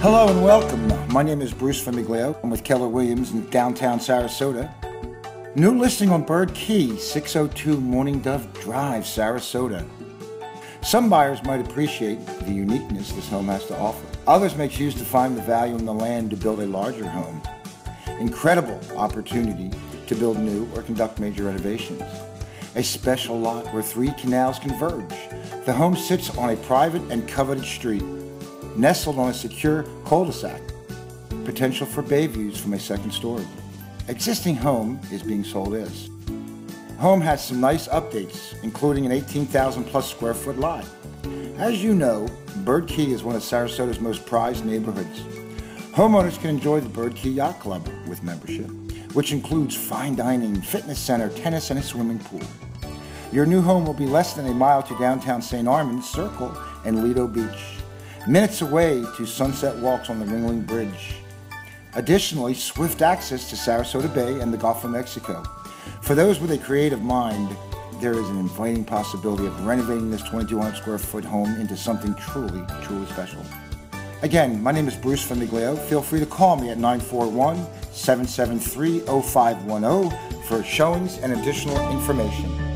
Hello and welcome. My name is Bruce Famiglio. I'm with Keller Williams in downtown Sarasota. New listing on Bird Key, 602 Morning Dove Drive, Sarasota. Some buyers might appreciate the uniqueness this home has to offer. Others may choose to find the value in the land to build a larger home. Incredible opportunity to build new or conduct major renovations. A special lot where three canals converge. The home sits on a private and coveted street nestled on a secure cul-de-sac. Potential for bay views from a second story. Existing home is being sold as. Home has some nice updates, including an 18,000 plus square foot lot. As you know, Bird Key is one of Sarasota's most prized neighborhoods. Homeowners can enjoy the Bird Key Yacht Club with membership, which includes fine dining, fitness center, tennis, and a swimming pool. Your new home will be less than a mile to downtown St. Armand's Circle and Lido Beach minutes away to sunset walks on the Ringling Bridge. Additionally, swift access to Sarasota Bay and the Gulf of Mexico. For those with a creative mind, there is an inviting possibility of renovating this 2,200 square foot home into something truly, truly special. Again, my name is Bruce Famiglio. Feel free to call me at 941 773 0510 for showings and additional information.